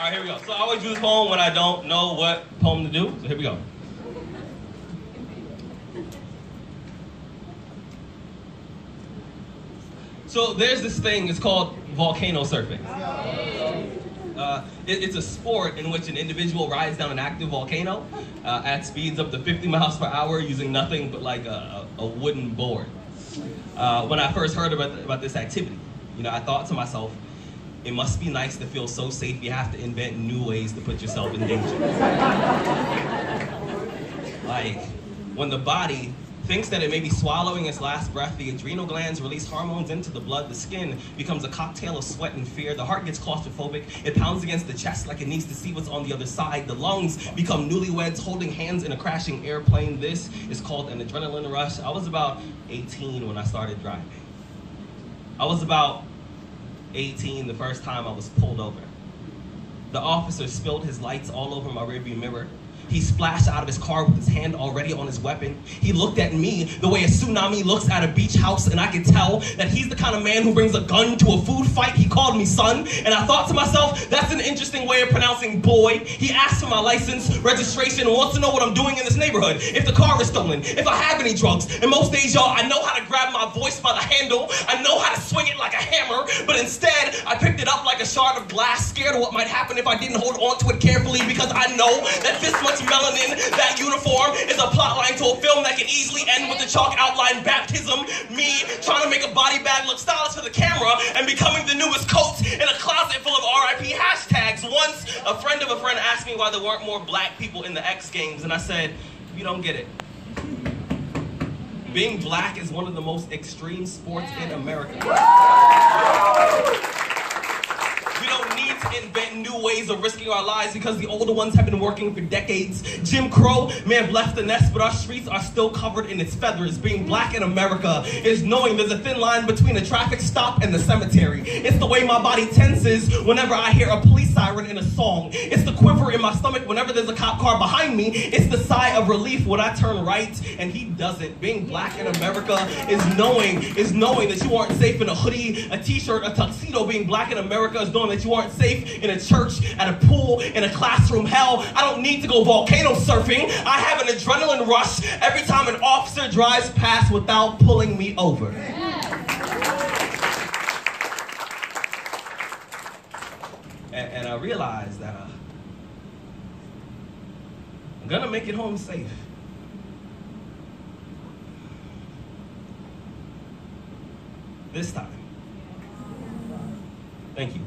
right, here we go. So I always this poem when I don't know what poem to do. So here we go. So there's this thing, it's called volcano surfing. Uh, it, it's a sport in which an individual rides down an active volcano uh, at speeds up to 50 miles per hour using nothing but like a, a wooden board. Uh, when I first heard about, about this activity, you know, I thought to myself, it must be nice to feel so safe you have to invent new ways to put yourself in danger. like, when the body thinks that it may be swallowing its last breath, the adrenal glands release hormones into the blood, the skin becomes a cocktail of sweat and fear, the heart gets claustrophobic, it pounds against the chest like it needs to see what's on the other side, the lungs become newlyweds holding hands in a crashing airplane. This is called an adrenaline rush. I was about 18 when I started driving. I was about 18 the first time I was pulled over. The officer spilled his lights all over my rearview mirror. He splashed out of his car with his hand already on his weapon. He looked at me the way a tsunami looks at a beach house, and I could tell that he's the kind of man who brings a gun to a food fight. He called me son, and I thought to myself, that's an interesting way of pronouncing boy. He asked for my license, registration, and wants to know what I'm doing in this neighborhood. If the car is stolen, if I have any drugs. And most days, y'all, I know how to grab my voice by the handle. I know how to swing instead, I picked it up like a shard of glass, scared of what might happen if I didn't hold on to it carefully because I know that this much melanin, that uniform, is a plotline to a film that can easily end with the chalk outline baptism. Me trying to make a body bag look stylish for the camera and becoming the newest coat in a closet full of RIP hashtags. Once, a friend of a friend asked me why there weren't more black people in the X Games, and I said, You don't get it. Being black is one of the most extreme sports in America. We don't to invent new ways of risking our lives because the older ones have been working for decades. Jim Crow may have left the nest, but our streets are still covered in its feathers. Being black in America is knowing there's a thin line between a traffic stop and the cemetery. It's the way my body tenses whenever I hear a police siren in a song. It's the quiver in my stomach whenever there's a cop car behind me. It's the sigh of relief when I turn right and he doesn't. Being black in America is knowing, is knowing that you aren't safe in a hoodie, a t-shirt, a tuxedo. Being black in America is knowing that you aren't safe in a church, at a pool, in a classroom. Hell, I don't need to go volcano surfing. I have an adrenaline rush every time an officer drives past without pulling me over. And, and I realized that uh, I'm gonna make it home safe. This time. Thank you.